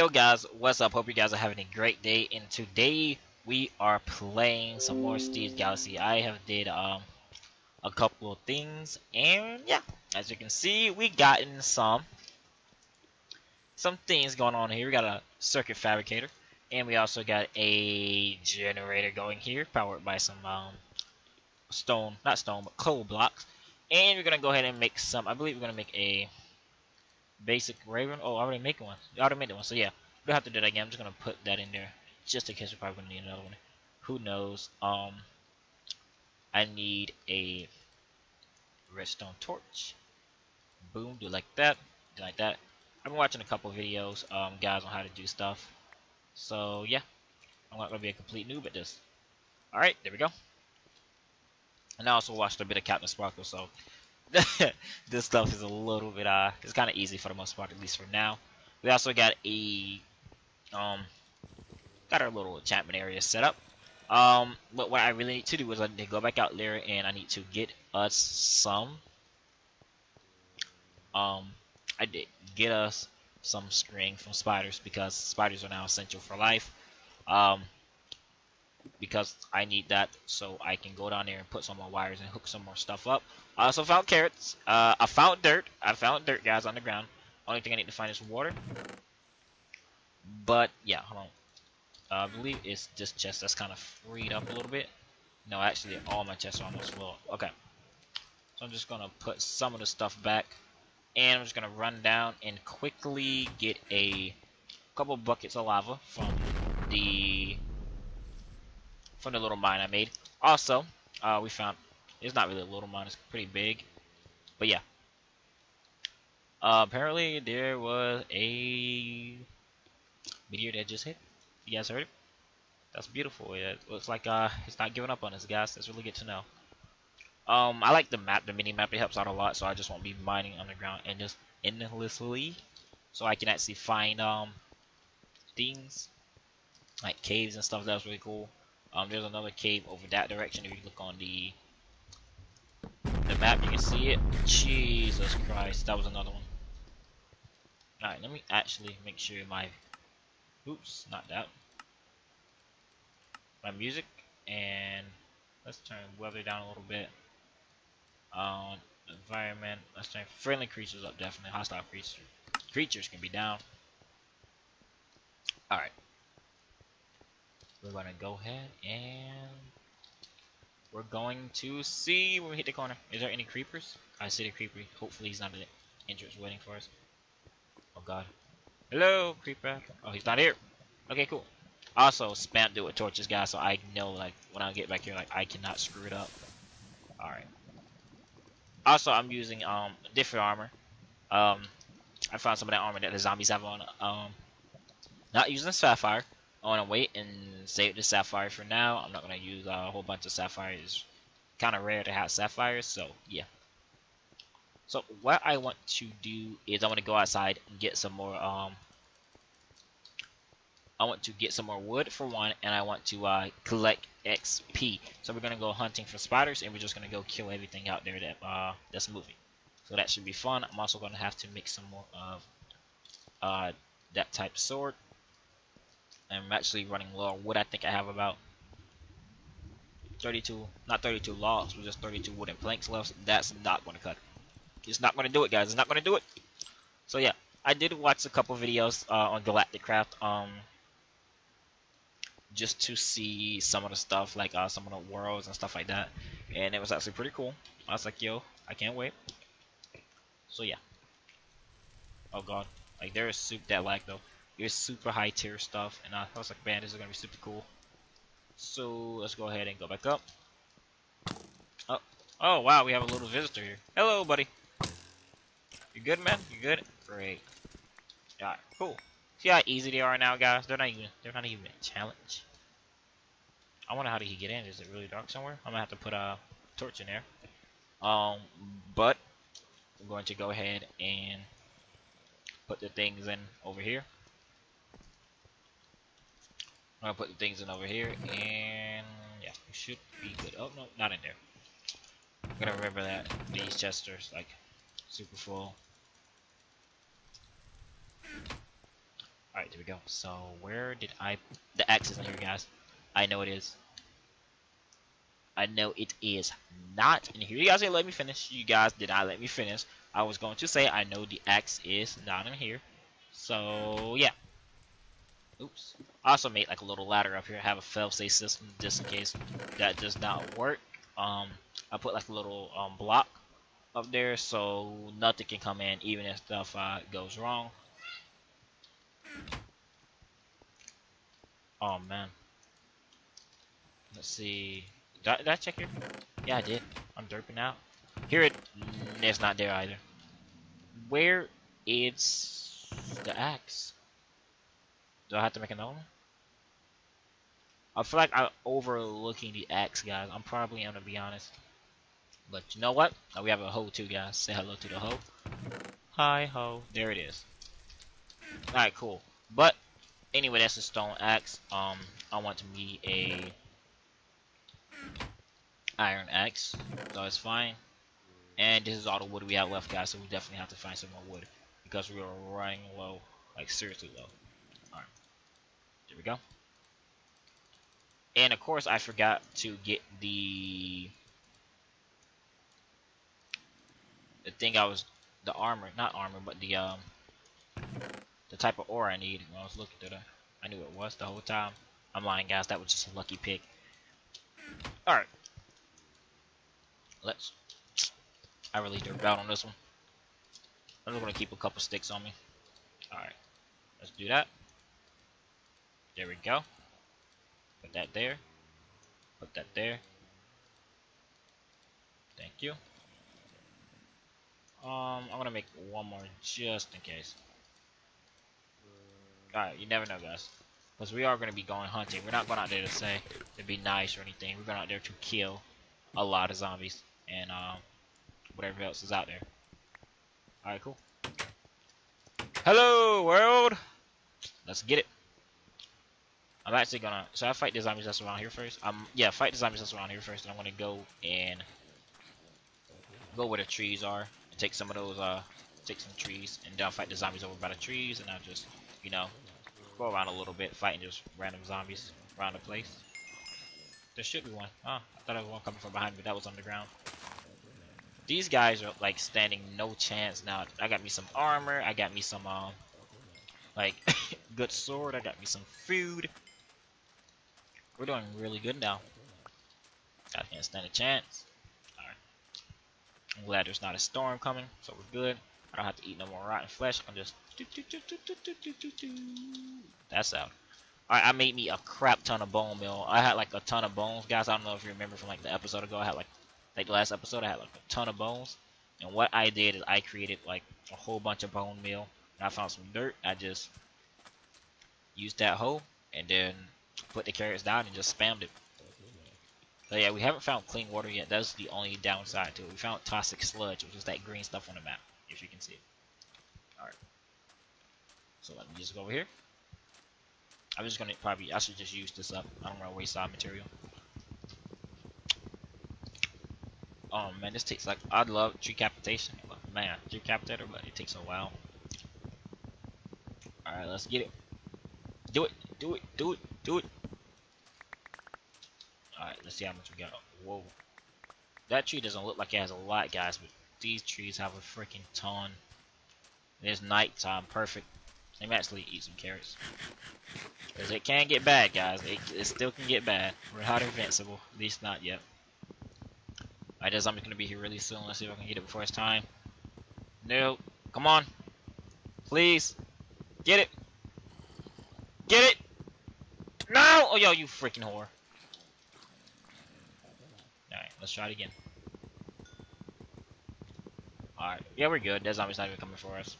Yo guys, what's up? Hope you guys are having a great day. And today we are playing some more Steve's Galaxy. I have did um a couple of things, and yeah, as you can see, we gotten some some things going on here. We got a circuit fabricator, and we also got a generator going here, powered by some um stone, not stone, but coal blocks. And we're gonna go ahead and make some. I believe we're gonna make a basic Raven. Oh, I already made one. I already made one. So yeah, we don't have to do that again. I'm just gonna put that in there just in case we're probably gonna need another one. Who knows? Um, I need a redstone torch. Boom, do like that, do like that. I've been watching a couple videos, um, guys on how to do stuff. So yeah, I'm not gonna be a complete noob at this. All right, there we go. And I also watched a bit of Captain Sparkle, so this stuff is a little bit uh it's kind of easy for the most part at least for now. We also got a um got our little enchantment area set up. Um but what I really need to do is I need to go back out there and I need to get us some um I did get us some string from spiders because spiders are now essential for life. Um because I need that so I can go down there and put some more wires and hook some more stuff up. I also found carrots. Uh, I found dirt. I found dirt, guys, on the ground. Only thing I need to find is water. But, yeah, hold on. Uh, I believe it's this chest that's kind of freed up a little bit. No, actually, all my chests are almost full. Okay. So I'm just going to put some of the stuff back. And I'm just going to run down and quickly get a couple buckets of lava from the from the little mine I made. Also, uh, we found it's not really a little mine; it's pretty big. But yeah, uh, apparently there was a meteor that just hit. You guys heard it? That's beautiful. Yeah, It looks like uh, it's not giving up on us, guys. That's really good to know. Um, I like the map, the mini map. It helps out a lot, so I just won't be mining underground and just endlessly, so I can actually find um things like caves and stuff. That's really cool. Um, there's another cave over that direction. If you look on the the map, you can see it. Jesus Christ, that was another one. Alright, let me actually make sure my oops, not that. My music and let's turn weather down a little bit. Um, environment. Let's turn friendly creatures up. Definitely hostile creatures. Creatures can be down. All right we're gonna go ahead and we're going to see when we hit the corner. Is there any creepers? I see the creeper. Hopefully he's not an entrance waiting for us. Oh god. Hello, creeper. Oh, he's not here. Okay, cool. Also, spam do with torches, guys, so I know, like, when I get back here, like, I cannot screw it up. Alright. Also, I'm using, um, different armor. Um, I found some of that armor that the zombies have on. Um, not using the Sapphire. I want to wait and save the sapphire for now. I'm not going to use a whole bunch of sapphires. Kind of rare to have sapphires, so yeah. So what I want to do is I want to go outside and get some more. Um, I want to get some more wood for one, and I want to uh, collect XP. So we're gonna go hunting for spiders, and we're just gonna go kill everything out there that uh, that's moving. So that should be fun. I'm also gonna have to make some more of uh, that type sword. I'm actually running low wood. I think I have about 32, not 32 logs, but just 32 wooden planks left. That's not going to cut it. It's not going to do it, guys. It's not going to do it. So yeah, I did watch a couple videos uh, on Galacticraft, um, just to see some of the stuff, like uh, some of the worlds and stuff like that, and it was actually pretty cool. I was like, yo, I can't wait. So yeah. Oh god, like there is soup that lag though. Here's super high tier stuff, and I was like, man, this is gonna be super cool. So let's go ahead and go back up. Oh, oh wow, we have a little visitor here. Hello, buddy. You good, man? You good? Great. Alright, cool. See how easy they are now, guys? They're not even they're not even a challenge. I wonder how did he get in? Is it really dark somewhere? I'm gonna have to put a torch in there. Um, but I'm going to go ahead and put the things in over here. I'm gonna put the things in over here, and yeah, we should be good. Oh no, not in there. I'm gonna remember that these chests are like super full. Alright, Alright, there we go. So, where did I... The X is in here, guys. I know it is. I know it is not in here. You guys didn't let me finish. You guys did not let me finish. I was going to say I know the X is not in here. So, yeah. Oops. I also made like a little ladder up here. I have a fail-safe system just in case that does not work. Um, I put like a little um, block up there so nothing can come in even if stuff uh, goes wrong. Oh man. Let's see. Did I, did I check here? Yeah, I did. I'm derping out. Here it, it's not there either. Where is the axe? Do I have to make another one? I feel like I'm overlooking the axe, guys. I'm probably gonna be honest. But you know what? Now we have a hoe too, guys. Say hello to the hoe. Hi, hoe. There it is. Alright, cool. But, anyway, that's a stone axe. Um, I want to be a iron axe. So it's fine. And this is all the wood we have left, guys. So we definitely have to find some more wood. Because we are running low. Like, seriously low. There we go. And of course, I forgot to get the the thing I was the armor, not armor, but the um the type of ore I need when I was looking. I knew it was the whole time. I'm lying, guys. That was just a lucky pick. All right, let's. I really dirt out on this one. I'm just gonna keep a couple sticks on me. All right, let's do that. There we go. Put that there. Put that there. Thank you. Um, I'm gonna make one more just in case. Alright, you never know, guys. Because we are going to be going hunting. We're not going out there to say to be nice or anything. We're going out there to kill a lot of zombies and um, whatever else is out there. Alright, cool. Hello, world! Let's get it. I'm actually gonna. So I fight the zombies that's around here first. Um, yeah, fight the zombies that's around here first, and I'm gonna go and go where the trees are and take some of those. Uh, take some trees, and then I'll fight the zombies over by the trees, and I'll just, you know, go around a little bit, fighting just random zombies around the place. There should be one. Oh, I thought there was one coming from behind me. That was underground. These guys are like standing no chance now. I got me some armor. I got me some um, like good sword. I got me some food. We're doing really good now. I can't stand a chance. Alright. I'm glad there's not a storm coming, so we're good. I don't have to eat no more rotten flesh. I'm just... That's out. Alright, I made me a crap ton of bone meal. I had like a ton of bones, guys. I don't know if you remember from like the episode ago. I had like, like the last episode, I had like a ton of bones. And what I did is I created like a whole bunch of bone meal. And I found some dirt. I just used that hoe and then put the carrots down and just spammed it. So yeah, we haven't found clean water yet. That's the only downside to it. We found toxic sludge, which is that green stuff on the map, if you can see it. Alright. So let me just go over here. I'm just gonna probably, I should just use this up. I don't want to waste our material. Oh man, this takes like, I'd love tree capitation. but Man, Treecapitator, but it takes a while. Alright, let's get it. Do it, do it, do it, do it. Alright, let's see how much we got. Whoa. That tree doesn't look like it has a lot, guys, but these trees have a freaking ton. It's nighttime, perfect. Let me actually eat some carrots. Because it can get bad, guys. It, it still can get bad. We're not invincible. At least not yet. Alright, that zombie's gonna be here really soon. Let's see if I can get it before it's time. No. Come on. Please. Get it. Get it. No! Oh, yo, you freaking whore. Alright, let's try it again. Alright, yeah, we're good. That zombie's not even coming for us.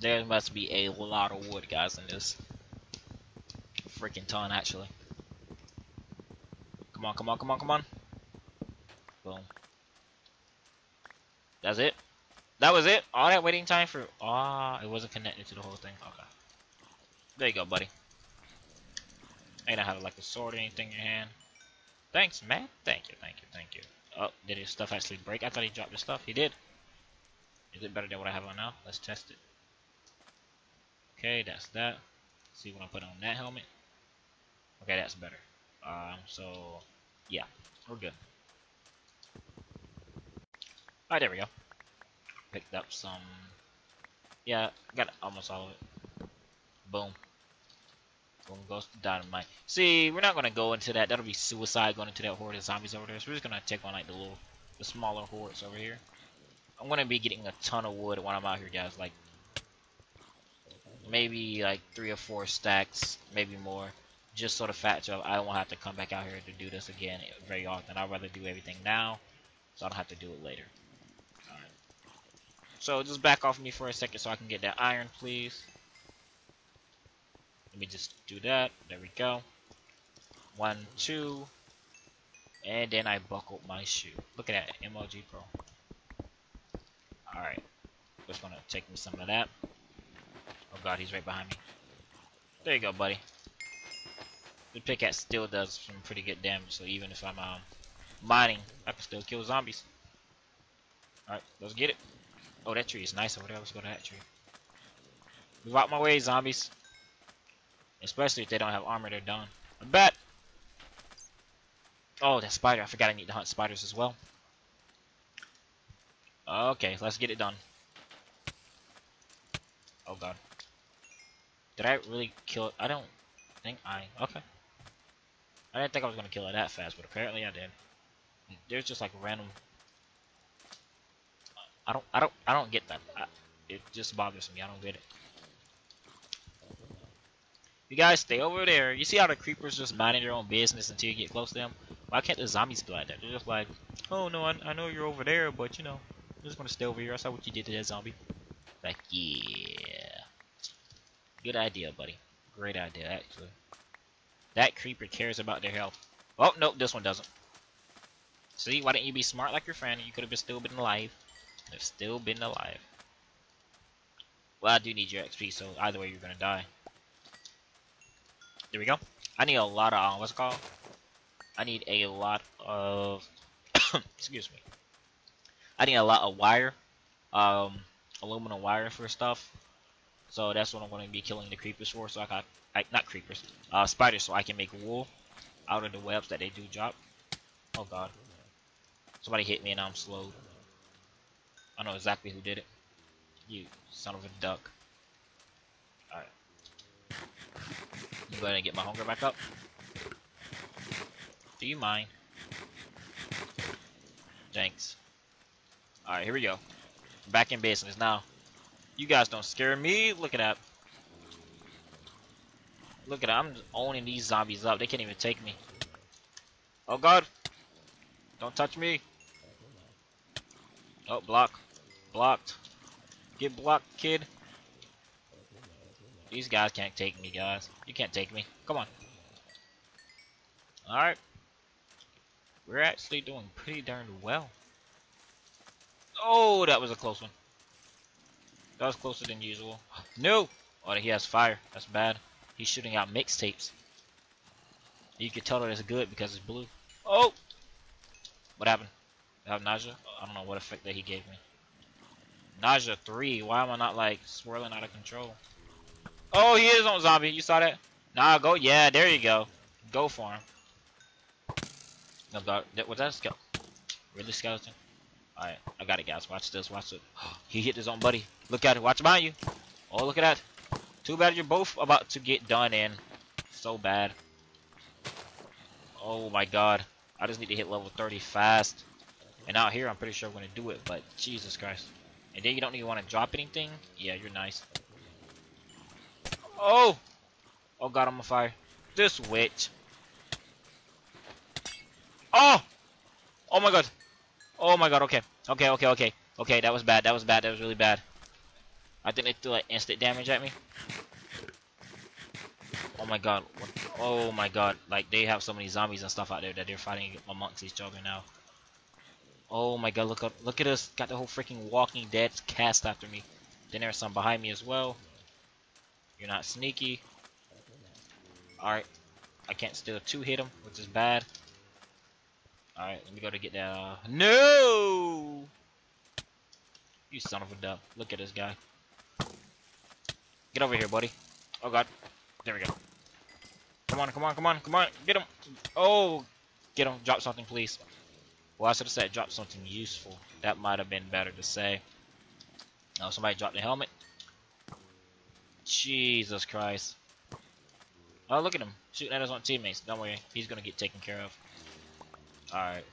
There must be a lot of wood, guys, in this freaking ton, actually. Come on, come on, come on, come on. Boom. That's it? That was it? All that waiting time for... Ah, oh, it wasn't connected to the whole thing. Okay. There you go, buddy. Ain't I have like a sword or anything in your hand. Thanks, man. Thank you, thank you, thank you. Oh, did his stuff actually break? I thought he dropped his stuff. He did. Is it better than what I have on now? Let's test it. Okay, that's that. see when I put on that helmet. Okay, that's better. Um, so yeah, we're good. Alright, there we go. Picked up some. Yeah, got almost all of it. Boom. Boom goes to dynamite. See, we're not gonna go into that. That'll be suicide going into that horde of zombies over there. So we're just gonna take on like the little, the smaller hordes over here. I'm gonna be getting a ton of wood when I'm out here, guys. Like maybe like three or four stacks, maybe more. Just so the fact of I don't have to come back out here to do this again very often. I'd rather do everything now, so I don't have to do it later. Alright. So just back off me for a second so I can get that iron, please. Let me just do that. There we go. One, two. And then I buckled my shoe. Look at that, MLG Pro. Alright. Just gonna take me some of that. Oh god, he's right behind me. There you go, buddy. The pickaxe still does some pretty good damage, so even if I'm um, mining, I can still kill zombies. Alright, let's get it. Oh, that tree is nice over there. Let's go to that tree. Move out my way, zombies. Especially if they don't have armor, they're done. I bet. Oh, that spider. I forgot I need to hunt spiders as well. Okay, let's get it done. Oh god. Did I really kill it? I don't think I... Okay. I didn't think I was going to kill it that fast, but apparently I did. There's just like random... I don't, I don't, I don't get that. I, it just bothers me. I don't get it. You guys stay over there. You see how the creepers just minding their own business until you get close to them? Why can't the zombies be like that? They're just like, oh no, I, I know you're over there, but you know, I'm just gonna stay over here. I saw what you did to that zombie. Like, yeah. Good idea, buddy. Great idea, actually. That creeper cares about their health. Oh, nope, this one doesn't. See, why didn't you be smart like your friend? You could have still been alive. Have still been alive. Well, I do need your XP, so either way you're gonna die. There we go. I need a lot of, what's it called? I need a lot of, excuse me. I need a lot of wire. Um, aluminum wire for stuff. So that's what I'm going to be killing the creepers for. So I got, I, not creepers, uh, spiders. So I can make wool out of the webs that they do drop. Oh god. Somebody hit me and I'm slow. I know exactly who did it. You son of a duck. Alright. Go ahead and get my hunger back up. Do you mind? Thanks. Alright, here we go. Back in business now. You guys don't scare me. Look at that. Look at that. I'm owning these zombies up. They can't even take me. Oh god. Don't touch me. Oh, block. Blocked. Get blocked, kid. These guys can't take me, guys. You can't take me. Come on. Alright. We're actually doing pretty darn well. Oh, that was a close one. That was closer than usual. No! Oh, he has fire. That's bad. He's shooting out mixtapes. You can tell that it's good because it's blue. Oh! What happened? I have nausea? I don't know what effect that he gave me. Nausea 3. Why am I not, like, swirling out of control? Oh, he is on zombie. You saw that? Nah, go. Yeah, there you go. Go for him. No, God. Was that skeleton? Really, skeleton? Alright, I got it, guys. Watch this. Watch it. he hit his own buddy. Look at it. Watch behind you. Oh, look at that. Too bad you're both about to get done in. So bad. Oh, my God. I just need to hit level 30 fast. And out here, I'm pretty sure I'm going to do it. But, Jesus Christ. And then you don't even want to drop anything? Yeah, you're nice. Oh! Oh, God, I'm on fire. This witch. Oh! Oh, my God. Oh my god, okay. Okay, okay, okay. Okay, that was bad. That was bad. That was really bad. I think they threw like instant damage at me. Oh my god. Oh my god. Like they have so many zombies and stuff out there that they're fighting amongst each other now. Oh my god, look up look at us. Got the whole freaking walking dead cast after me. Then there's some behind me as well. You're not sneaky. Alright. I can't still two hit him, which is bad. Alright, let me go to get that. Uh... No! You son of a duck. Look at this guy. Get over here, buddy. Oh god. There we go. Come on, come on, come on, come on. Get him. Oh, get him. Drop something, please. Well, I should have said drop something useful. That might have been better to say. Oh, somebody dropped the helmet. Jesus Christ. Oh, look at him. Shooting at his own teammates. Don't worry. He's going to get taken care of. Alright.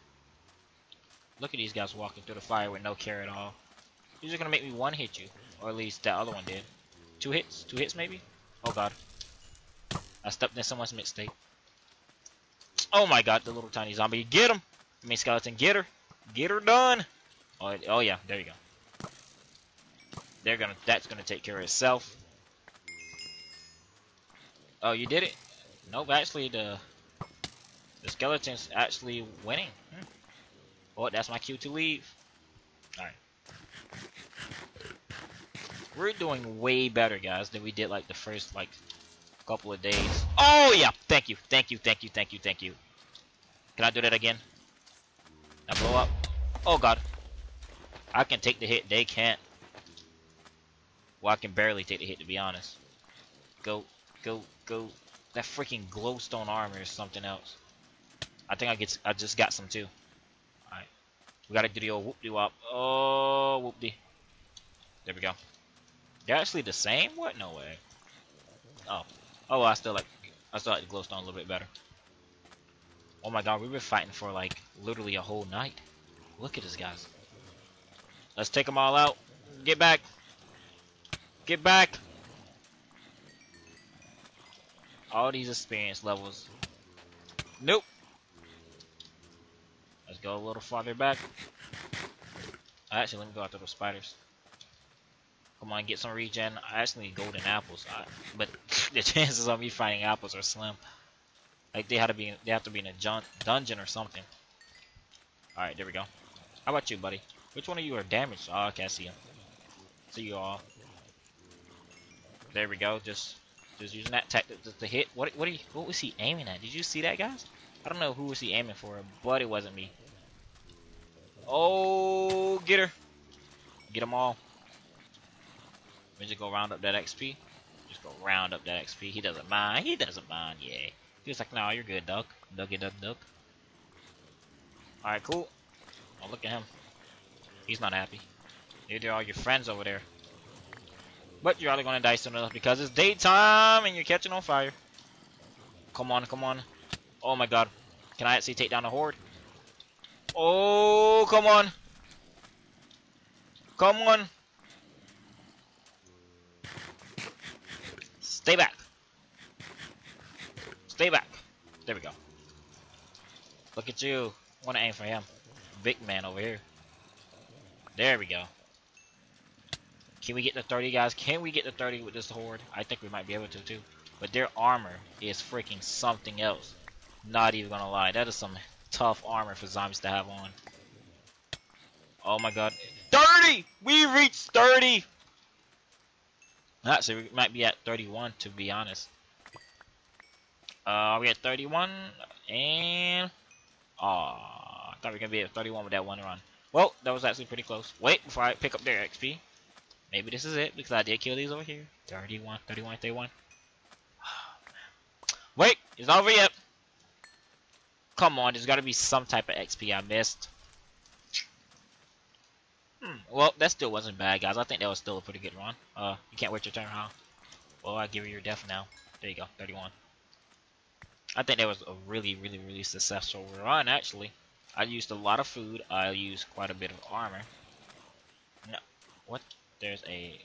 Look at these guys walking through the fire with no care at all. He's just going to make me one hit you. Or at least that other one did. Two hits? Two hits maybe? Oh god. I stepped in someone's mistake. Oh my god, the little tiny zombie. Get him! I mean skeleton, get her! Get her done! Oh, oh yeah, there you go. They're gonna that's gonna take care of itself. Oh, you did it? Nope, actually the the skeleton's actually winning. Hmm. Oh, that's my cue to leave. Alright. We're doing way better, guys, than we did like the first like couple of days. Oh yeah, thank you, thank you, thank you, thank you, thank you. Can I do that again? Now blow up. Oh god. I can take the hit, they can't. Well, I can barely take the hit to be honest. Go, go, go. That freaking glowstone armor is something else. I think I get, I just got some too. Alright. We gotta do the old whoop-de-wop. Oh, whoop-de. There we go. They're actually the same? What? No way. Oh. Oh, well, I still like, I still like the glowstone a little bit better. Oh my god, we've been fighting for like literally a whole night. Look at this, guys. Let's take them all out. Get back. Get back. All these experience levels. Nope. Let's go a little farther back. Actually, let me go after those spiders. Come on, get some regen. I actually need golden apples, I, but the chances of me finding apples are slim. Like they had to be, they have to be in a dungeon or something. All right, there we go. How about you, buddy? Which one of you are damaged? Oh, okay, I see you. See you all. There we go. Just, just using that tactic to, hit. What, what, he, what was he aiming at? Did you see that, guys? I don't know who was he aiming for, but it wasn't me. Oh, get her. Get them all. Me just go round up that XP. Just go round up that XP. He doesn't mind. He doesn't mind. Yeah. He's like, no, you're good, duck. Ducky duck duck. Alright, cool. Oh, look at him. He's not happy. Neither are all your friends over there. But you're probably gonna die soon enough because it's daytime and you're catching on fire. Come on, come on. Oh my god. Can I actually take down the horde? Oh, come on. Come on. Stay back. Stay back. There we go. Look at you. Want to aim for him. Big man over here. There we go. Can we get the 30, guys? Can we get the 30 with this horde? I think we might be able to, too. But their armor is freaking something else. Not even gonna lie. That is some tough armor for zombies to have on. Oh my god. 30! We reached 30! Actually, we might be at 31, to be honest. Uh, we at 31, and... Aw, I thought we were to be at 31 with that one run. Well, that was actually pretty close. Wait, before I pick up their XP. Maybe this is it, because I did kill these over here. 31, 31, 31. Wait, it's not over yet. Come on, there's got to be some type of XP I missed. Hmm, well, that still wasn't bad, guys. I think that was still a pretty good run. Uh, you can't wait your turn, huh? Well, I give you your death now. There you go, 31. I think that was a really, really, really successful run, actually. I used a lot of food. I used quite a bit of armor. No, what? There's a...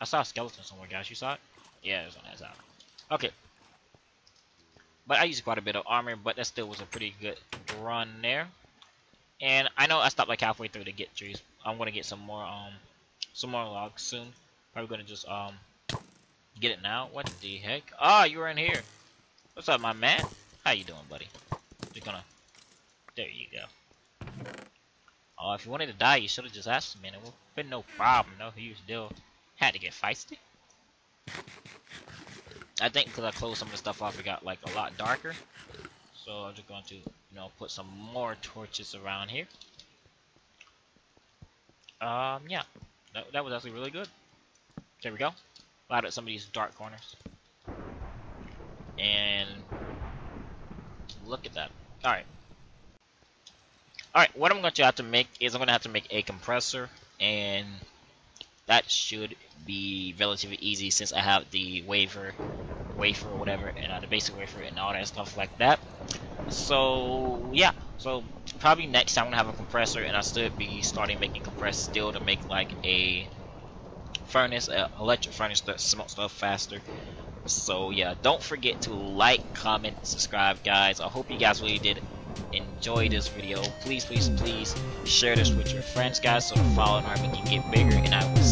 I saw a skeleton somewhere, guys. You saw it? Yeah, it's on that side. Okay. But I used quite a bit of armor, but that still was a pretty good run there. And I know I stopped like halfway through to get trees. I'm gonna get some more um some more logs soon. Probably gonna just um get it now. What the heck? Ah, you were in here. What's up, my man? How you doing, buddy? Just gonna... There you go. Oh, if you wanted to die, you should have just asked me, and it would have been no problem, no. You still had to get feisty. I think because I closed some of the stuff off, it got, like, a lot darker. So I'm just going to, you know, put some more torches around here. Um, yeah. That, that was actually really good. There we go. light up some of these dark corners. And look at that. Alright. Alright, what I'm going to have to make is I'm going to have to make a compressor and that should be relatively easy since I have the wafer, wafer or whatever, and uh, the basic wafer and all that stuff like that. So yeah, so probably next time I'm gonna have a compressor, and I'll still be starting making compressors still to make like a furnace, uh, electric furnace that smokes stuff faster. So yeah, don't forget to like, comment, subscribe, guys. I hope you guys really did enjoy this video. Please, please, please share this with your friends, guys, so the following army can get bigger. And I will